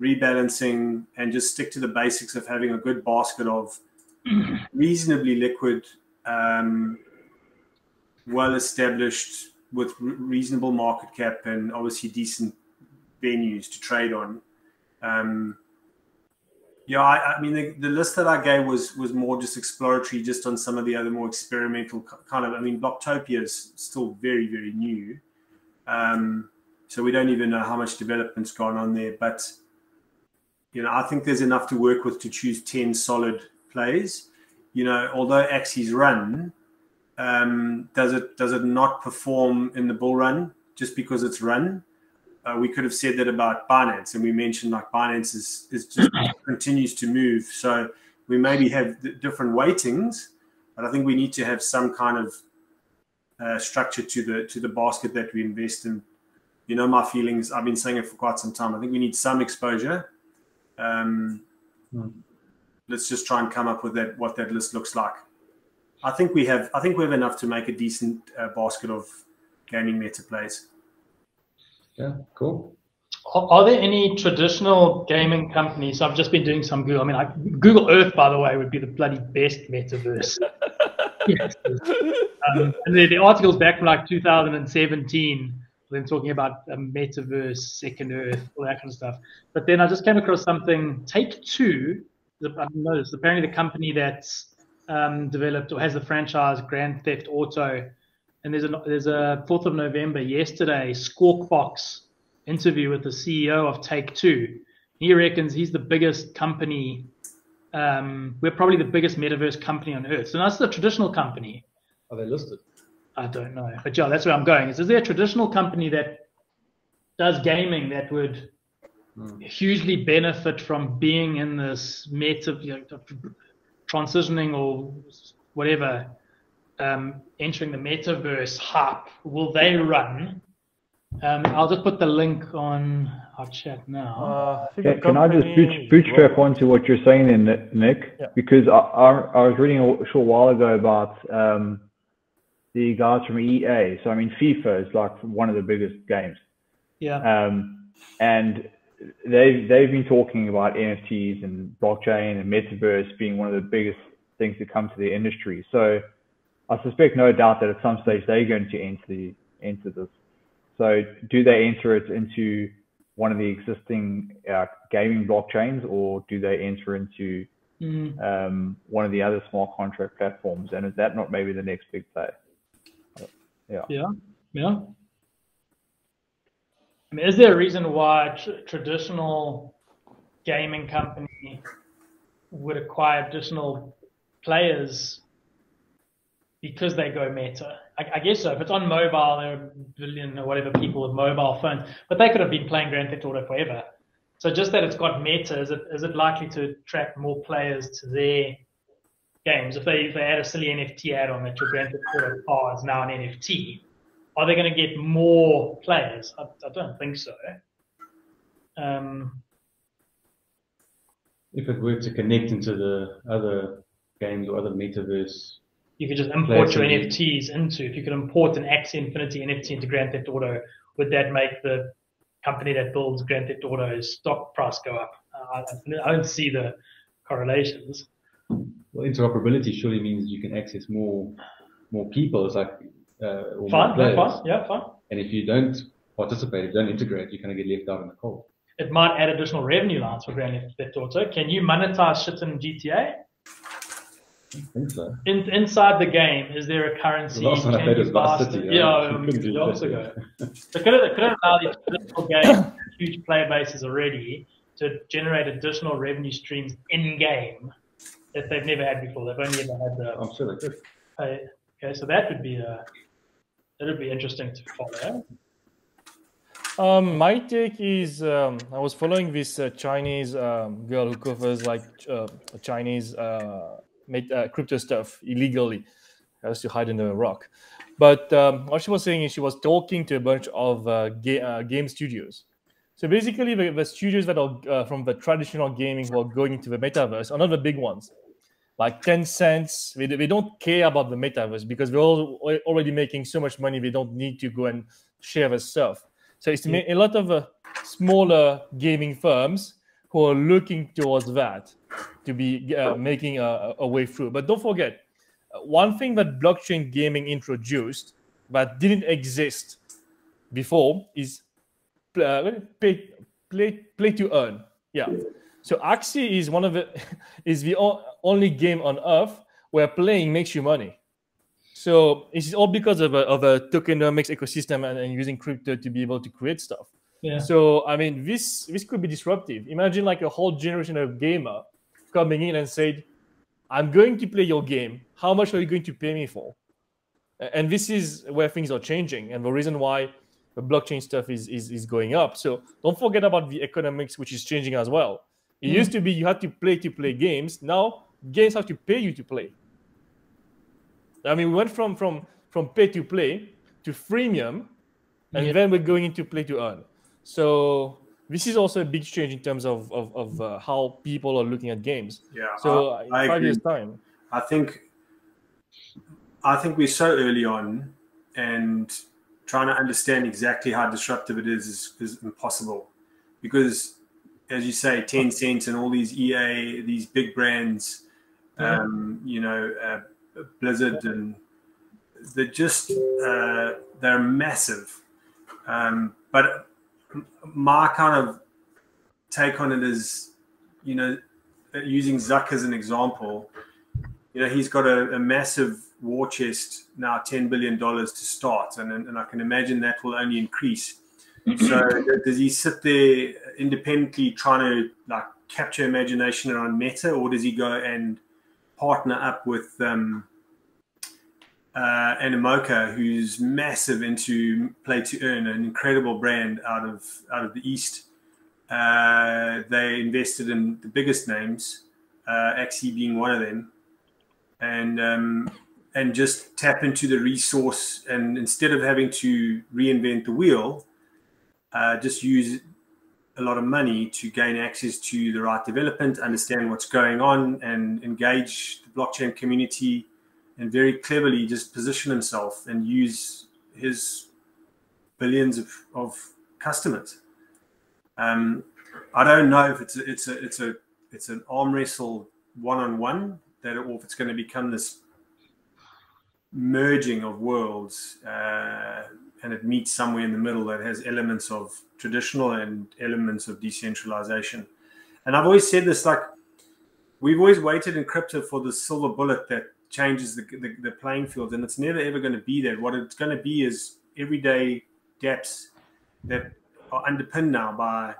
rebalancing and just stick to the basics of having a good basket of reasonably liquid, um, well established with reasonable market cap and obviously decent venues to trade on. Um, yeah, I, I mean the, the, list that I gave was was more just exploratory, just on some of the other more experimental kind of. I mean, Blocktopia is still very very new, um, so we don't even know how much development's gone on there. But you know, I think there's enough to work with to choose ten solid plays. You know, although Axie's run, um, does it does it not perform in the bull run just because it's run? uh, we could have said that about Binance, and we mentioned like Binance is, is just continues to move. So we maybe have different weightings, but I think we need to have some kind of uh, structure to the to the basket that we invest in. You know my feelings. I've been saying it for quite some time. I think we need some exposure. Um, hmm. Let's just try and come up with that what that list looks like. I think we have. I think we have enough to make a decent uh, basket of gaming meta plays. Yeah, cool. Are there any traditional gaming companies? I've just been doing some Google. I mean, like Google Earth, by the way, would be the bloody best metaverse. yes. Um, and the, the articles back from like 2017, them talking about a metaverse, second Earth, all that kind of stuff. But then I just came across something. Take Two. I noticed apparently the company that's um, developed or has the franchise Grand Theft Auto and there's a there's a 4th of November yesterday Squawk Box interview with the CEO of Take Two. He reckons he's the biggest company. Um, we're probably the biggest metaverse company on earth. So that's the traditional company. Are they listed? I don't know, but yeah, that's where I'm going. Is, is there a traditional company that does gaming that would hmm. hugely benefit from being in this meta, you know, transitioning or whatever um, entering the metaverse hype, will they run? Um, I'll just put the link on our chat now. Uh, I can I just boot, bootstrap onto what you're saying, then, Nick? Yeah. Because I, I, I, was reading a short while ago about um, the guys from EA. So I mean, FIFA is like one of the biggest games. Yeah. Um, and they've they've been talking about NFTs and blockchain and metaverse being one of the biggest things to come to the industry. So I suspect no doubt that at some stage they're going to enter the enter this. So do they enter it into one of the existing uh, gaming blockchains, or do they enter into mm. um, one of the other smart contract platforms? And is that not maybe the next big play? Yeah. Yeah. Yeah. I mean, is there a reason why tr- traditional gaming company would acquire additional players because they go meta? I, I, guess so. If it's on mobile, there are a billion or whatever people with mobile phones, but they could have been playing Grand Theft Auto forever. So just that it's got meta, is it is it likely to attract more players to their games? If they if they add a silly NFT add on that your Grand Theft Auto car is now an NFT, are they going to get more players? I, I don't think so. Um, if it were to connect into the other games or other metaverse you could just import your NFTs into. If you could import an Axie Infinity NFT into Grand Theft Auto, would that make the company that builds Grand Theft Auto's stock price go up? Uh, I, I, don't see the correlations. Well, interoperability surely means you can access more more people. It's like uh, fine, no, fine, yeah, fine. And if you don't participate, if you don't integrate, you kind of get left out in the cold. It might add additional revenue lines for Grand Theft Auto. Can you monetize shit in GTA? Think so. In, inside the game, is there a currency? The last one I played was Vice City. Yeah, um, years ago. They could have, could have allowed these traditional games, huge player bases already, to generate additional revenue streams in game that they've never had before. They've only ever had the. I'm sure they could. Uh, okay, so that would be a, uh, that would be interesting to follow. Um, my take is um, I was following this uh, Chinese um, girl who covers like uh, Chinese uh, made uh, crypto stuff illegally. Used to hide in the rock. But um, what she was saying is she was talking to a bunch of uh, ga- uh, game studios. So basically, the, the studios that are uh, from the traditional gaming who are going into the metaverse are not the big ones. Like Tencent, they, they don't care about the metaverse because they're all, already making so much money. They don't need to go and share the stuff. So it's a lot of uh, smaller gaming firms who are looking towards that to be uh, making a, a, way through. But don't forget, uh, one thing that blockchain gaming introduced that didn't exist before is uh, play, play, play to earn. Yeah. So Axie is one of the is the only game on earth where playing makes you money. So it's all because of a, of a tokenomics ecosystem and, and using crypto to be able to create stuff. Yeah. So I mean, this this could be disruptive. Imagine like a whole generation of gamer coming in and said, "I'm going to play your game. How much are you going to pay me for?" And this is where things are changing, and the reason why the blockchain stuff is is, is going up. So don't forget about the economics, which is changing as well. It mm-hmm. used to be you had to play to play games. Now games have to pay you to play. I mean, we went from from from pay to play to freemium, and yeah. then we're going into play to earn. So this is also a big change in terms of of, of uh, how people are looking at games. Yeah. So I, in I five agree. years time, I think I think we're so early on, and trying to understand exactly how disruptive it is is, is impossible, because as you say, Tencent and all these EA, these big brands, um, you know, uh, Blizzard, and they're just uh, they're massive. Um, but my kind of take on it is, you know, using Zuck as an example, you know, he's got a, a massive war chest now, $10 billion to start. And, and I can imagine that will only increase. so does he sit there independently trying to like capture imagination around meta or does he go and partner up with um, uh, Animoca, who's massive into play to earn, an incredible brand out of out of the East. Uh, they invested in the biggest names, uh, Axie being one of them, and um, and just tap into the resource. And instead of having to reinvent the wheel, uh, just use a lot of money to gain access to the right development, understand what's going on, and engage the blockchain community and very cleverly just position himself and use his billions of, of customers. Um, I don't know if it's a, it's a it's a it's an arm wrestle one on one that or if it's going to become this merging of worlds uh, and it meets somewhere in the middle that has elements of traditional and elements of decentralization. And I've always said this like we've always waited in crypto for the silver bullet that changes the, the, the playing field, and it's never ever going to be that. What it's going to be is everyday dApps that are underpinned now by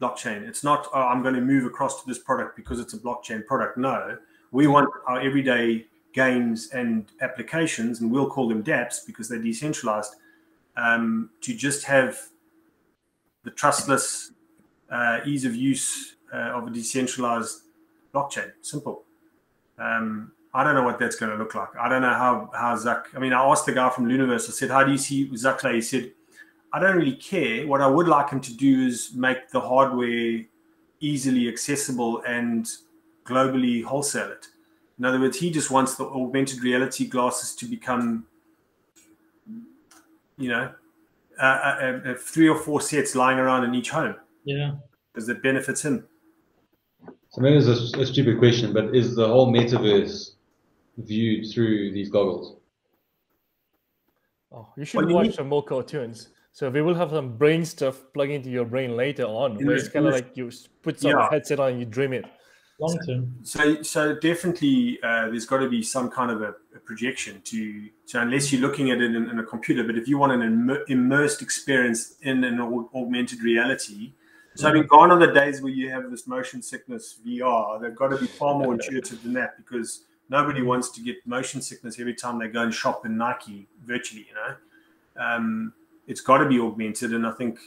blockchain. It's not, oh, I'm going to move across to this product because it's a blockchain product. No, we want our everyday games and applications, and we'll call them dApps because they're decentralized, um, to just have the trustless uh, ease of use uh, of a decentralized blockchain. Simple. Um, I don't know what that's going to look like. I don't know how how Zuck. I mean, I asked the guy from Luniverse. I said, "How do you see Zuck?" He said, "I don't really care. What I would like him to do is make the hardware easily accessible and globally wholesale it. In other words, he just wants the augmented reality glasses to become, you know, uh, uh, uh, three or four sets lying around in each home. Yeah, because it benefits him. So maybe it's a, a stupid question, but is the whole metaverse viewed through these goggles? Oh, you should watch some more cartoons. So we will have some brain stuff plug into your brain later on, where it's kind of like you put some yeah. headset on and you dream it. Long term. So, so definitely, uh, there's got to be some kind of a, a, projection to. So, unless you're looking at it in, in a computer, but if you want an Im- immersed experience in an augmented reality, so I mean, gone are the days where you have this motion sickness VR. They've got to be far more intuitive than that because nobody wants to get motion sickness every time they go and shop in Nike virtually. You know, um, it's got to be augmented, and I think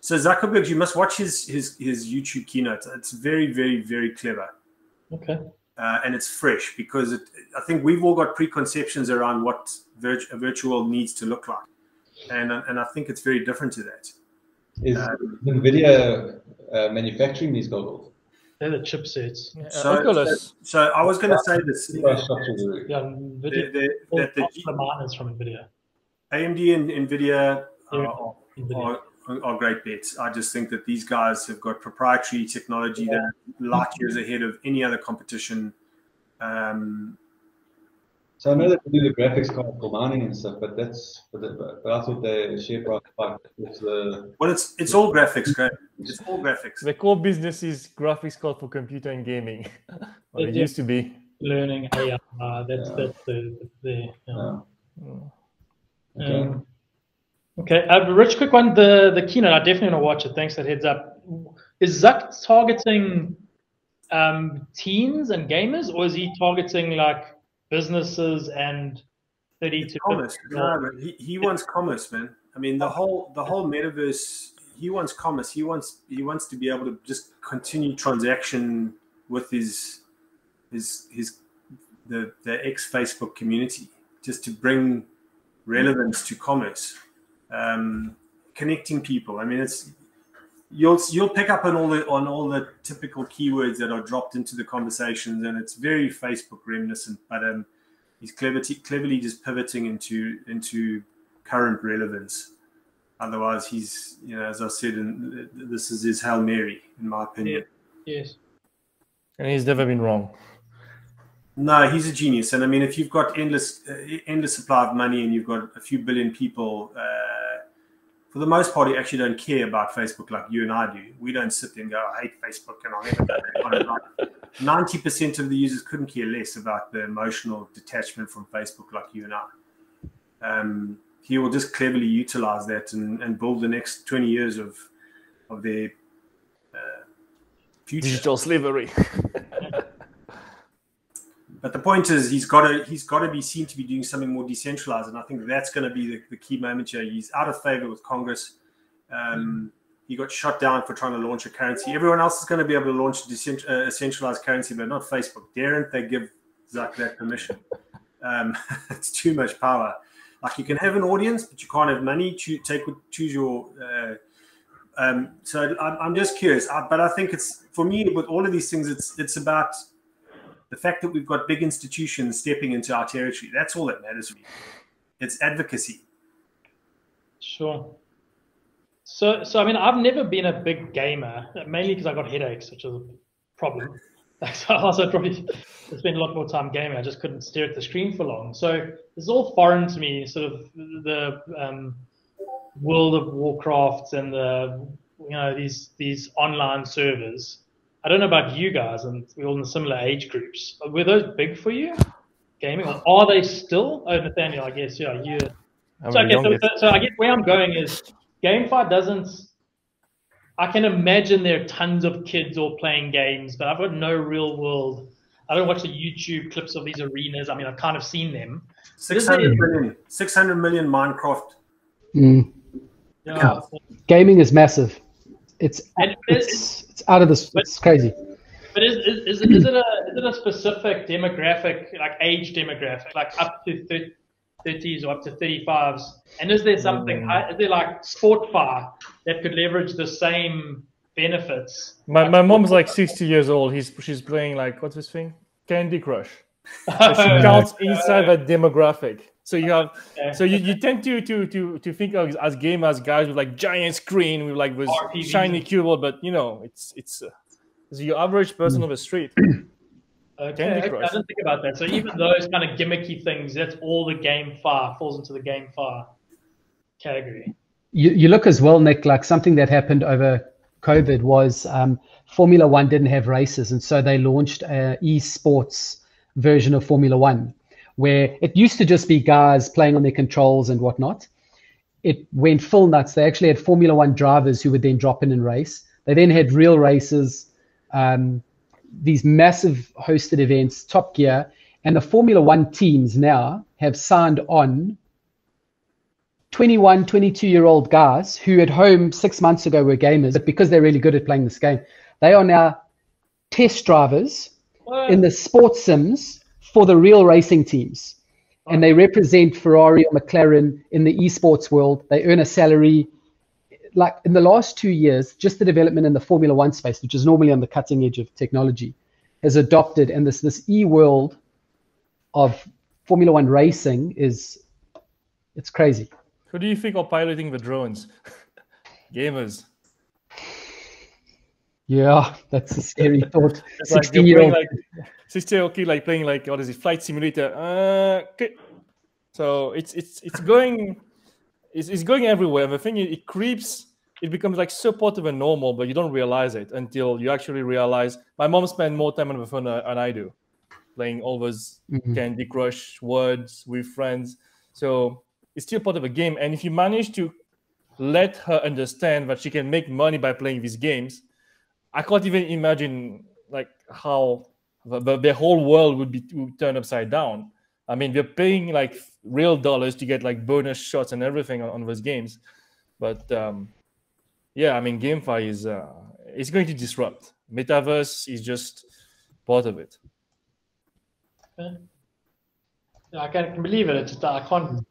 so. Zuckerberg, you must watch his his his YouTube keynote. It's very, very, very clever. Okay. Uh, and it's fresh because it, I think we've all got preconceptions around what virt- a virtual needs to look like, and and I think it's very different to that. Is um, NVIDIA uh, manufacturing these goggles? They're the chipsets. Yeah, so, so, so, I was going to say this. Yeah, NVIDIA. The, the, the, the miners from NVIDIA. AMD and NVIDIA are, are, are, great bets. I just think that these guys have got proprietary technology yeah. that light years ahead of any other competition. Um, so I know that they do the graphics card for mining and stuff, but that's but, the, but I thought the share price spiked with the. Well, it's it's all graphics, great. It's all graphics. The core business is graphics card for computer and gaming. well, it used to be learning AI. Uh, that's yeah. that's the the. yeah. Okay. Um, okay. Uh, Rich, quick one. The the keynote. I definitely want to watch it. Thanks for that heads up. Is Zuck targeting um, teens and gamers, or is he targeting like businesses and 30 to commerce. No, he, he wants commerce, man. I mean, the whole the whole metaverse. He wants commerce. He wants he wants to be able to just continue transaction with his his his the the ex Facebook community, just to bring relevance to commerce, um, connecting people. I mean, it's you'll you'll pick up on all the on all the typical keywords that are dropped into the conversations, and it's very Facebook reminiscent. But um, he's clever, cleverly just pivoting into into current relevance. Otherwise, he's you know, as I said, and this is his hail mary, in my opinion. Yes, and he's never been wrong. No, he's a genius, and I mean, if you've got endless uh, endless supply of money and you've got a few billion people. Uh, for the most part, you actually don't care about Facebook like you and I do. We don't sit there and go, I hate Facebook and I'll never go there. Ninety percent of the users couldn't care less about the emotional detachment from Facebook like you and I. Um, he will just cleverly utilize that and, and build the next 20 years of of their uh, future. Digital slavery. But the point is, he's got to he's got to be seen to be doing something more decentralized, and I think that's going to be the, the key moment here. He's out of favor with Congress. Um, he got shot down for trying to launch a currency. Everyone else is going to be able to launch a, uh, centralized currency, but not Facebook. Daren't they give Zuck that permission? Um, it's too much power. Like you can have an audience, but you can't have money. Choose, take choose your. Uh, um, so I'm, I'm just curious, I, but I think it's for me with all of these things. It's it's about the fact that we've got big institutions stepping into our territory, that's all that matters to me. It's advocacy. Sure. So, so I mean, I've never been a big gamer, mainly because I got headaches, which is a problem. So I also probably spent a lot more time gaming. I just couldn't stare at the screen for long. So it's all foreign to me, sort of the um, World of Warcraft and the you know these these online servers. I don't know about you guys, and we're all in similar age groups. Were those big for you, gaming, or are they still? Oh, Nathaniel, I guess yeah, you. So I, guess, so, so I guess where I'm going is GameFi doesn't. I can imagine there are tons of kids all playing games, but I've got no real world. I don't watch the YouTube clips of these arenas. I mean, I've kind of seen them. 600 million, 600 million Minecraft. Mm. Yeah. Gaming is massive. It's it's, it's out of this. It's crazy. But is, is, is, it, is, it a, is it a specific demographic, like age demographic, like up to 30, 30s or up to 35s? And is there something, mm. is there like Sportfire that could leverage the same benefits? My, like my mom's like 60 years old. He's She's playing like, what's this thing? Candy Crush. So she counts inside that demographic. So you have, okay. so you, you tend to to to to think of as gamers guys with like giant screen with like with RPGs. shiny keyboard, but you know it's it's, uh, it's your average person on the street. Okay, I, I didn't think about that. So even those kind of gimmicky things, that's all the GameFi falls into the GameFi category. You you look as well, Nick, like something that happened over COVID was um, Formula One didn't have races, and so they launched a esports version of Formula One where it used to just be guys playing on their controls and whatnot. It went full nuts. They actually had Formula One drivers who would then drop in and race. They then had real races, um, these massive hosted events, Top Gear, and the Formula One teams now have signed on 21, 22 year old guys who at home six months ago were gamers, but because they're really good at playing this game, they are now test drivers what? in the sports sims for the real racing teams. And they represent Ferrari or McLaren in the esports world. They earn a salary. Like in the last two years, just the development in the Formula One space, which is normally on the cutting edge of technology, has adopted. And this this e world of Formula One racing is it's crazy. Who do you think are piloting the drones? Gamers. Yeah, that's a scary thought. 16 year old. Like, 16 year old kid like playing like what is it, flight simulator. Uh, okay. So it's it's it's going it's, it's going everywhere. The thing is, it creeps, it becomes like so part of a normal, but you don't realize it until you actually realize. My mom spends more time on the phone than I do, playing all those mm-hmm. Candy Crush words with friends. So it's still part of a game. And if you manage to let her understand that she can make money by playing these games, I can't even imagine like how the, the whole world would be turned upside down. I mean, they're paying like real dollars to get like bonus shots and everything on, on those games, but um, yeah, I mean, GameFi is uh, it's going to disrupt. Metaverse is just part of it. Yeah, I can't believe it. It's just I can't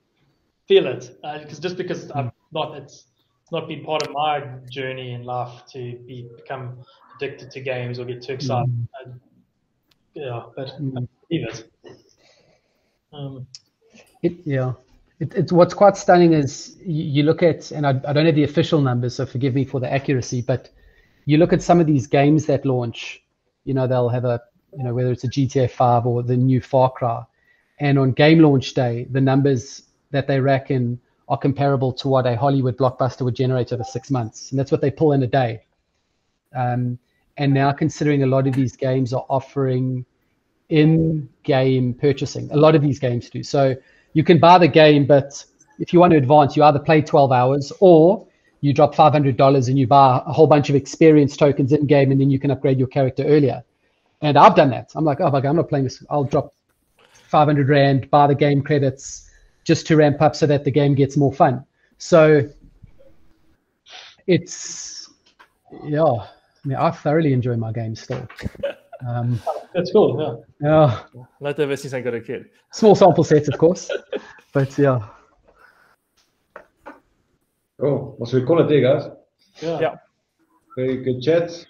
feel it because uh, just because I'm not it's it's not been part of my journey in life to be become addicted to games or get too excited. Mm. Yeah, but mm. believe it. Um, it yeah. It, it's what's quite stunning is you, you look at, and I, I, don't have the official numbers, so forgive me for the accuracy, but you look at some of these games that launch. You know, they'll have a, you know, whether it's a GTA 5 or the new Far Cry, and on game launch day, the numbers that they reckon are comparable to what a Hollywood blockbuster would generate over six months, and that's what they pull in a day. Um, and now, considering a lot of these games are offering in-game purchasing, a lot of these games do. So you can buy the game, but if you want to advance, you either play 12 hours or you drop $500 and you buy a whole bunch of experience tokens in game, and then you can upgrade your character earlier. And I've done that. I'm like, oh my god, I'm not playing this. I'll drop 500 rand, buy the game credits just to ramp up so that the game gets more fun. So it's yeah, I mean, I thoroughly enjoy my games still. Um, That's cool. Yeah. Yeah. Not ever since I got a kid. Small sample sets, of course, but yeah. Cool. Well, so we call it there, guys. Yeah. yeah. Very good chat.